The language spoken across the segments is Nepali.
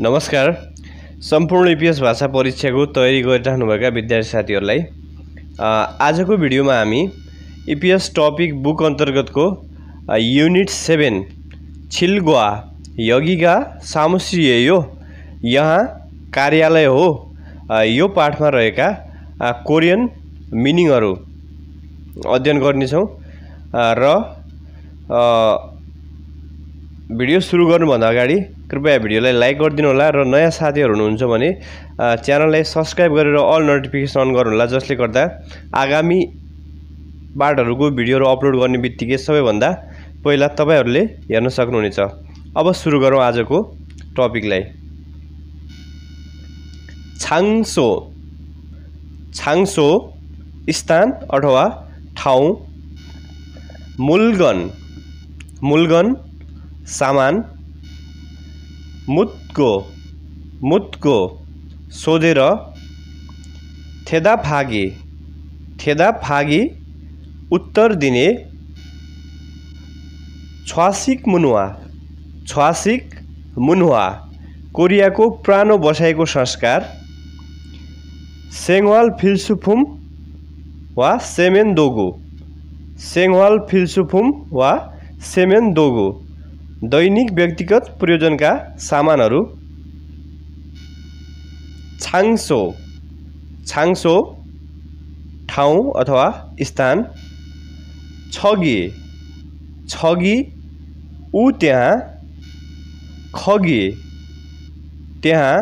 नमस्कार। सम्पूर्ण इपिएस भाषा परीक्षाको तयारी गरिराख्नुभएका विद्यार्थी साथीहरूलाई आजको भिडियोमा हामी इपिएस टपिक बुक अन्तर्गतको युनिट सेभेन छिलगुवा यगिगा सामुसिए यो यहाँ कार्यालय हो। यो पाठमा रहेका कोरियन मिनिङहरू अध्ययन गर्नेछौँ। र भिडियो सुरु गर्नुभन्दा अगाडि कृपया भिडियोलाई लाइक गरिदिनु होला र नयाँ साथीहरू हुनुहुन्छ भने च्यानललाई सब्सक्राइब गरेर अल नोटिफिकेसन अन गर्नुहोला जसले गर्दा आगामी पाठहरूको भिडियोहरू अपलोड गर्ने बित्तिकै सबैभन्दा पहिला तपाईँहरूले हेर्न सक्नुहुनेछ। अब सुरु गरौँ आजको टपिकलाई। छाङसो। छाङसो स्थान अथवा ठाउँ। मुलगन। मुलगन सामान। मुतको मुतको सोधेर थेदाफागी थेदाफागी उत्तर दिने छ्वासिक मुनुवा छ्वासिक मुनुवा कोरियाको पुरानो बसाइको संस्कार सेङवाल फिल्सुफुम वा सेमेन दोगु सेङवाल फिल्सुफुम वा सेमेन दोगु। दैनिक व्यक्तिगत प्रयोजनका सामानहरू। छाङसो छाङसो ठाउँ अथवा स्थान। छगी। छगी ऊ त्यहाँ। खगी त्यहाँ।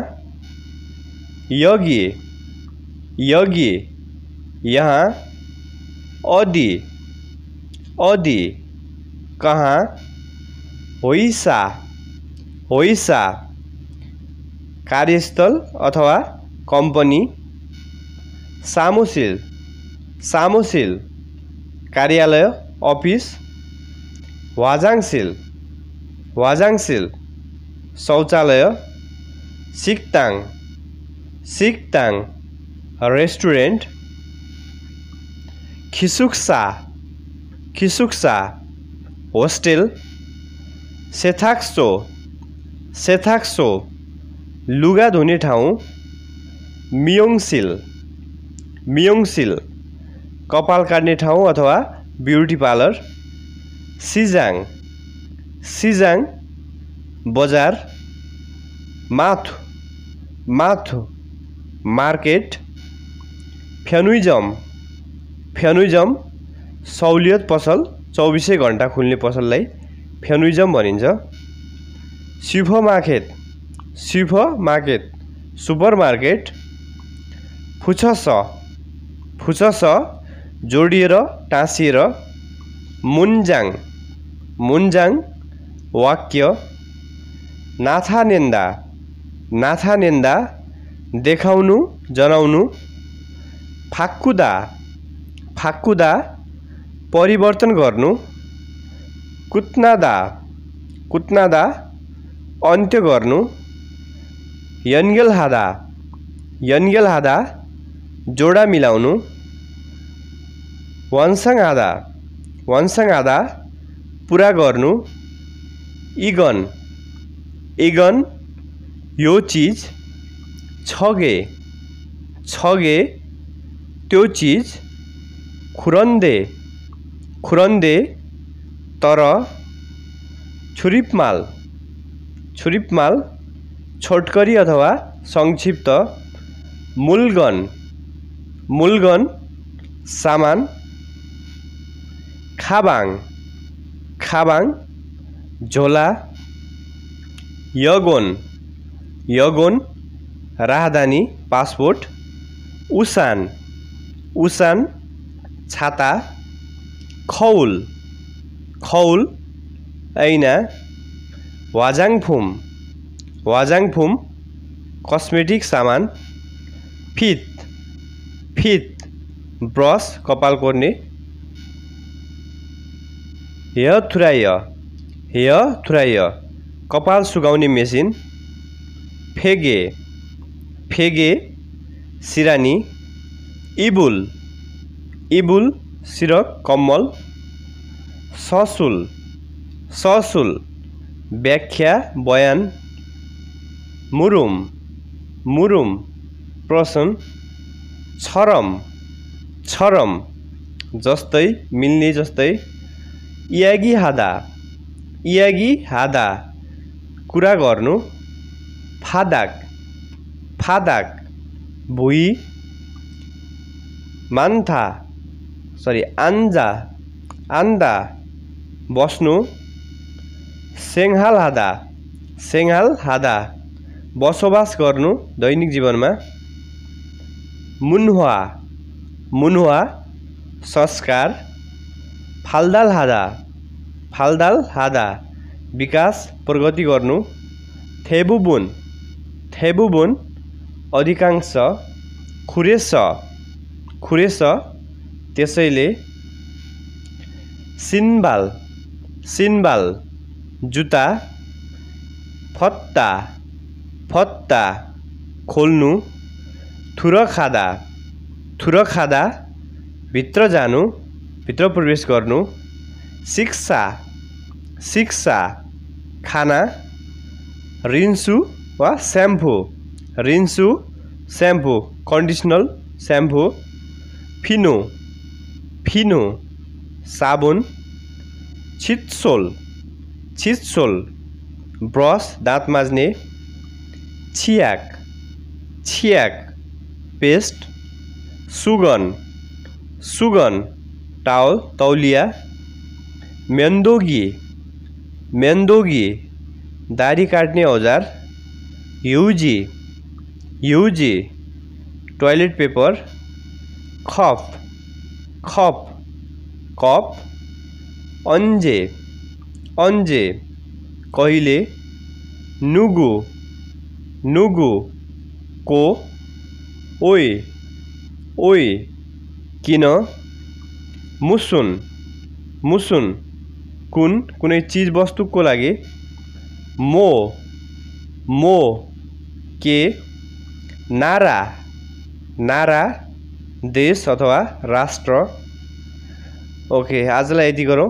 यगी। यगी यहाँ। अदि। अदि कहाँ? होइसा होइसा कार्यस्थल अथवा कम्पनी सामुसिल सामुसिल कार्यालय अफिस वाजाङसिल वाजाङसिल शौचालय सिक्ताङ सिक्ताङ रेस्टुरेन्ट खिसुक्सा खिसुक्सा होस्टेल सेथाक्सो सेथाक्सो लुगा धुने ठाउँ मियोङसिल मियोङसिल कपाल काट्ने ठाउँ अथवा ब्युटी पार्लर सिजाङ सिजाङ बजार माथु माथु मार्केट फ्यानुइजम फ्यानुइजम सहुलियत पसल चौबिसै घन्टा खुल्ने पसललाई फ्यानुइजम भनिन्छ सिफो मार्केट सिफो मार्केट सुपर मार्केट फुछस फुछस जोडिएर टाँसिएर मुन्जाङ मुन्जाङ वाक्य नाथानेन्दा नाथानेन्दा देखाउनु जनाउनु फाक्कुदा फाक्कुदा परिवर्तन गर्नु कुत्नादा कुत्नादा अन्त्य गर्नु। यन्गेल हादा यन्गेल हादा जोडा मिलाउनु। वन्साङ आधा वन्साङ आधा पुरा गर्नु। इगन इगन यो चिज छगे छगे त्यो चिज खुरन्दे खुरन्दे तर छुरिपमाल छुरिपमाल छोटकरी अथवा संक्षिप्त मुलगन मुलगन सामान खाबाङ खाबाङ झोला यगोन यगोन राहदानी पासपोर्ट उसान उसान छाता खौल। खौल ऐना वाजाङफुम वाजाङफुम कस्मेटिक सामान फित फित ब्रस कपाल कोर्ने हेयर थुराय हेयर थुराय कपाल सुकाउने मेसिन फेगे फेगे सिरानी इबुल इबुल सिरक कम्मल ससुल ससुल व्याख्या बयान मुरुम मुरुम प्रसन छरम छरम जस्तै मिल्ने जस्तै इयागी हादा इयागी हादा कुरा गर्नु फादाक फादाक भुइँ मान्था सरी आन्जा आन्दा बस्नु सेङ्हाल हादा सेङ्हाल हादा बसोबास गर्नु दैनिक जीवनमा मुन्हुवा मुन्हुवा संस्कार फालदाल हादा फालदाल हादा विकास प्रगति गर्नु थेबुबुन थेबुबुन अधिकांश खुरेस खुरेस त्यसैले सिनबाल सिनबाल जुत्ता फत्ता फत्ता खोल्नु थुर खाँदा थुर खाँदा भित्र जानु भित्र प्रवेश गर्नु शिक्षा शिक्षा खाना रिन्सु वा स्याम्पू रिन्सु स्याम्पू कन्डिसनल स्याम्पू फिनो फिनो साबुन छिटसोल छिटसोल ब्रस दाँत माझ्ने छियाक छियाक पेस्ट सुगन सुगन टावल तौलिया मेन्दोगी मेन्दोगी दाढी काट्ने औजार युजी युजी टोइलेट पेपर खप खप कप अन्जे अन्जे कहिले नुगु नुगु को ओइ ओइ किन मुसुन मुसुन कुन कुनै चिज वस्तुको लागि मो मो के नारा नारा देश अथवा राष्ट्र। ओके आजलाई यति गरौँ।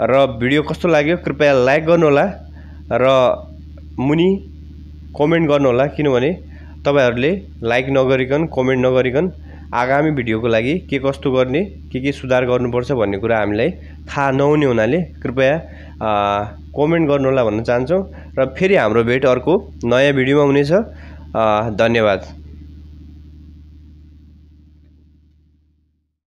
र भिडियो कस्तो लाग्यो कृपया लाइक गर्नुहोला र मुनि कमेन्ट गर्नुहोला किनभने तपाईँहरूले लाइक नगरिकन कमेन्ट नगरिकन आगामी भिडियोको लागि के कस्तो गर्ने के के सुधार गर्नुपर्छ भन्ने कुरा हामीलाई थाहा नहुने हुनाले कृपया कमेन्ट गर्नुहोला भन्न चाहन्छौँ र फेरि हाम्रो भेट अर्को नयाँ भिडियोमा हुनेछ। धन्यवाद।